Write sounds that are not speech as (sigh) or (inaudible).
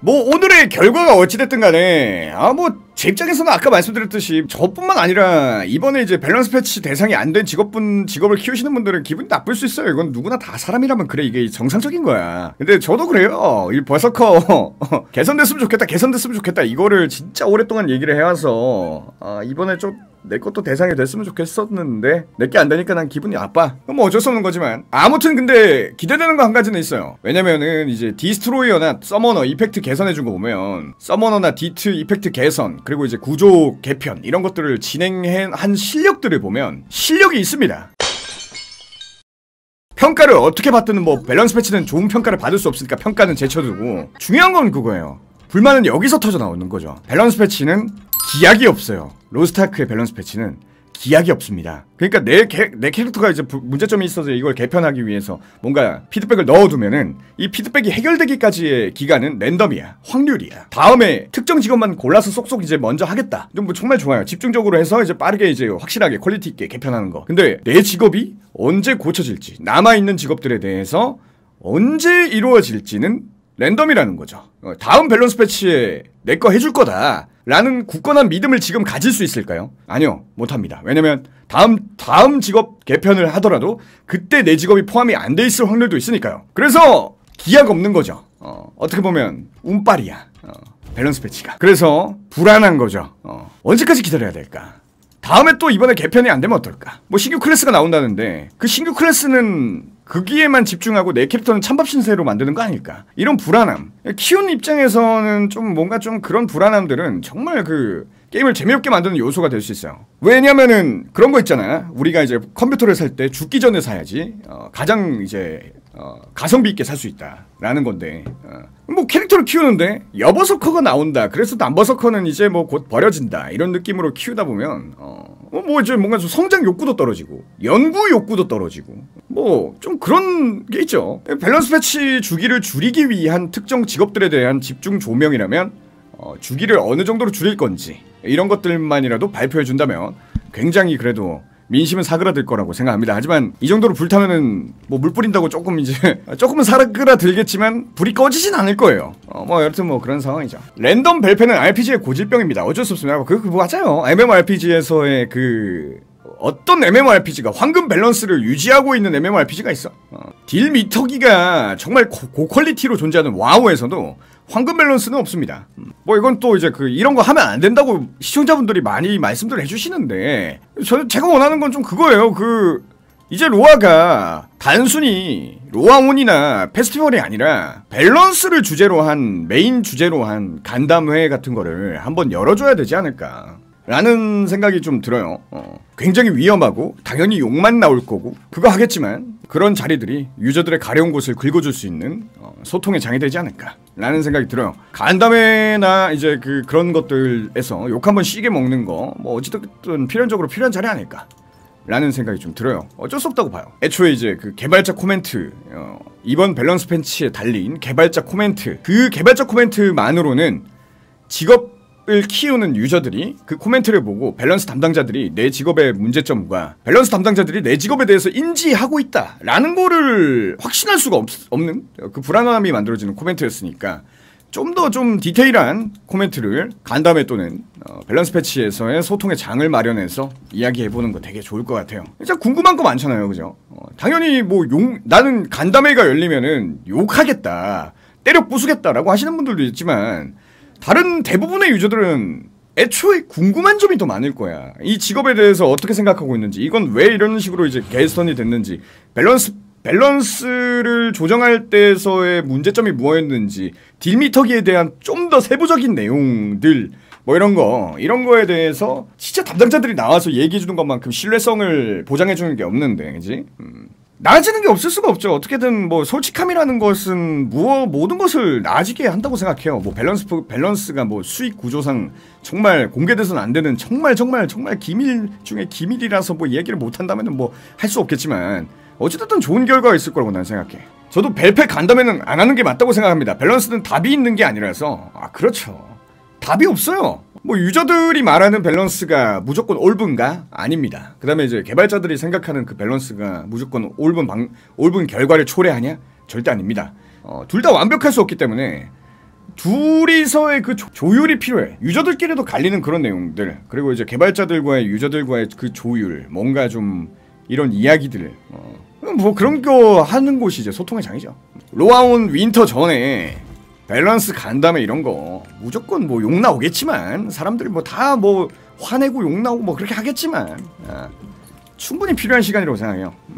뭐 오늘의 결과가 어찌됐든 간에 아 뭐 제 입장에서는 아까 말씀드렸듯이 저뿐만 아니라 이번에 이제 밸런스 패치 대상이 안 된 직업분 직업을 키우시는 분들은 기분이 나쁠 수 있어요. 이건 누구나 다 사람이라면 그래 이게 정상적인 거야. 근데 저도 그래요. 이 버서커 (laughs) 개선됐으면 좋겠다. 개선됐으면 좋겠다. 이거를 진짜 오랫동안 얘기를 해와서 아 이번에 좀내 것도 대상이 됐으면 좋겠었는데 내게 안 되니까 난 기분이 나빠. 뭐 어쩔 수 없는 거지만 아무튼 근데 기대되는 거 한 가지는 있어요. 왜냐면은 이제 디스트로이어나 서머너 이펙트 개선해 준 거 보면 서머너나 디트 이펙트 개선 그리고 이제 구조 개편 이런 것들을 진행한 실력들을 보면 실력이 있습니다. 평가를 어떻게 받든 뭐 밸런스 패치는 좋은 평가를 받을 수 없으니까 평가는 제쳐두고 중요한 건 그거예요. 불만은 여기서 터져 나오는 거죠. 밸런스 패치는 기약이 없어요. 로스타크의 밸런스 패치는 기약이 없습니다. 그러니까 내, 캐, 내 캐릭터가 이제 부, 문제점이 있어서 이걸 개편하기 위해서 뭔가 피드백을 넣어두면은 이 피드백이 해결되기까지의 기간은 랜덤이야. 확률이야. 다음에 특정 직업만 골라서 쏙쏙 이제 먼저 하겠다. 좀뭐 정말 좋아요. 집중적으로 해서 이제 빠르게 이제 확실하게 퀄리티 있게 개편하는 거. 근데 내 직업이 언제 고쳐질지, 남아있는 직업들에 대해서 언제 이루어질지는 랜덤이라는 거죠. 어, 다음 밸런스 패치에 내 거 해줄 거다. 라는 굳건한 믿음을 지금 가질 수 있을까요? 아니요, 못합니다. 왜냐면 다음 다음 직업 개편을 하더라도 그때 내 직업이 포함이 안 돼 있을 확률도 있으니까요. 그래서 기약 없는 거죠. 어, 어떻게 보면 운빨이야. 어, 밸런스 패치가. 그래서 불안한 거죠. 어, 언제까지 기다려야 될까? 다음에 또 이번에 개편이 안 되면 어떨까? 뭐 신규 클래스가 나온다는데 그 신규 클래스는 거기에만 집중하고 내 캐릭터는 찬밥 신세로 만드는 거 아닐까? 이런 불안함. 키운 입장에서는 좀 뭔가 좀 그런 불안함들은 정말 그 게임을 재미없게 만드는 요소가 될 수 있어요. 왜냐면은 그런 거 있잖아. 우리가 이제 컴퓨터를 살 때 죽기 전에 사야지. 어, 가장 이제 어, 가성비 있게 살 수 있다라는 건데. 어, 뭐 캐릭터를 키우는데 여버서커가 나온다. 그래서 남버서커는 이제 뭐 곧 버려진다. 이런 느낌으로 키우다 보면 어, 어, 뭐 이제 뭔가 좀 성장 욕구도 떨어지고 연구 욕구도 떨어지고 뭐 좀 그런 게 있죠. 밸런스 패치 주기를 줄이기 위한 특정 직업들에 대한 집중 조명이라면 어, 주기를 어느 정도로 줄일 건지 이런 것들만이라도 발표해 준다면 굉장히 그래도 민심은 사그라들 거라고 생각합니다. 하지만 이 정도로 불타면은 뭐 물 뿌린다고 조금 이제 (laughs) 조금은 사그라들겠지만 불이 꺼지진 않을 거예요. 어, 뭐 여튼 뭐 그런 상황이죠. 랜덤 밸패는 RPG의 고질병입니다. 어쩔 수 없습니다. 그, 그 맞아요. MMORPG에서의 그 어떤 MMORPG가 황금 밸런스를 유지하고 있는 MMORPG가 있어. 어. 딜 미터기가 정말 고, 고퀄리티로 존재하는 와우에서도 황금 밸런스는 없습니다. 음. 뭐 이건 또 이제 그 이런 거 하면 안 된다고 시청자분들이 많이 말씀들 해주시는데 저는 제가 원하는 건 좀 그거예요. 그 이제 로아가 단순히 로아온이나 페스티벌이 아니라 밸런스를 주제로 한 메인 주제로 한 간담회 같은 거를 한번 열어줘야 되지 않을까. 라는 생각이 좀 들어요. 어. 굉장히 위험하고 당연히 욕만 나올 거고 그거 하겠지만 그런 자리들이 유저들의 가려운 곳을 긁어줄 수 있는 어, 소통의 장이 되지 않을까 라는 생각이 들어요. 간담회나 이제 그 그런 것들에서 욕 한번 시게 먹는 거 뭐 어찌됐든 필연적으로 필요한 자리 아닐까 라는 생각이 좀 들어요. 어쩔 수 없다고 봐요. 애초에 이제 그 개발자 코멘트, 어, 이번 밸런스 패치에 달린 개발자 코멘트, 그 개발자 코멘트만으로는 직업 을 키우는 유저들이 그 코멘트를 보고 밸런스 담당자들이 내 직업의 문제점과 밸런스 담당자들이 내 직업에 대해서 인지하고 있다라는 거를 확신할 수가 없, 없는 그 불안함이 만들어지는 코멘트였으니까 좀더좀 디테일한 코멘트를 간담회 또는 어, 밸런스 패치에서의 소통의 장을 마련해서 이야기해보는 거 되게 좋을 것 같아요. 진짜 궁금한 거 많잖아요, 그죠? 어, 당연히 뭐 용, 나는 간담회가 열리면은 욕하겠다, 때려 부수겠다라고 하시는 분들도 있지만 다른 대부분의 유저들은 애초에 궁금한 점이 더 많을 거야. 이 직업에 대해서 어떻게 생각하고 있는지, 이건 왜 이런 식으로 이제 개선이 됐는지, 밸런스 밸런스를 조정할 때에서의 문제점이 무엇였는지 딜미터기에 대한 좀 더 세부적인 내용들 뭐 이런 거 이런 거에 대해서 진짜 담당자들이 나와서 얘기해 주는 것만큼 신뢰성을 보장해 주는 게 없는데 그지? 음. 나아지는 게 없을 수가 없죠. 어떻게든 뭐 솔직함이라는 것은 무어 모든 것을 나아지게 한다고 생각해요. 뭐 밸런스 밸런스가 뭐 수익 구조상 정말 공개돼서는 안 되는 정말 정말 정말 기밀 중에 기밀이라서 뭐 얘기를 못 한다면은 뭐 할 수 없겠지만 어찌됐든 좋은 결과가 있을 거라고 난 생각해. 저도 밸패 간다면은 안 하는 게 맞다고 생각합니다. 밸런스는 답이 있는 게 아니라서 아 그렇죠. 답이 없어요. 뭐 유저들이 말하는 밸런스가 무조건 옳은가? 아닙니다. 그다음에 이제 개발자들이 생각하는 그 밸런스가 무조건 옳은 방 옳은 결과를 초래하냐? 절대 아닙니다. 어, 둘 다 완벽할 수 없기 때문에 둘이서의 그 조, 조율이 필요해. 유저들끼리도 갈리는 그런 내용들. 그리고 이제 개발자들과의 유저들과의 그 조율, 뭔가 좀 이런 이야기들. 어. 뭐 그런 거 하는 곳이 이제 소통의 장이죠. 로아온 윈터 전에 밸런스 간담회 이런 거 무조건 뭐 욕 나오겠지만 사람들이 뭐다뭐 화내고 욕 나오고 뭐 그렇게 하겠지만 아, 충분히 필요한 시간이라고 생각해요. 음.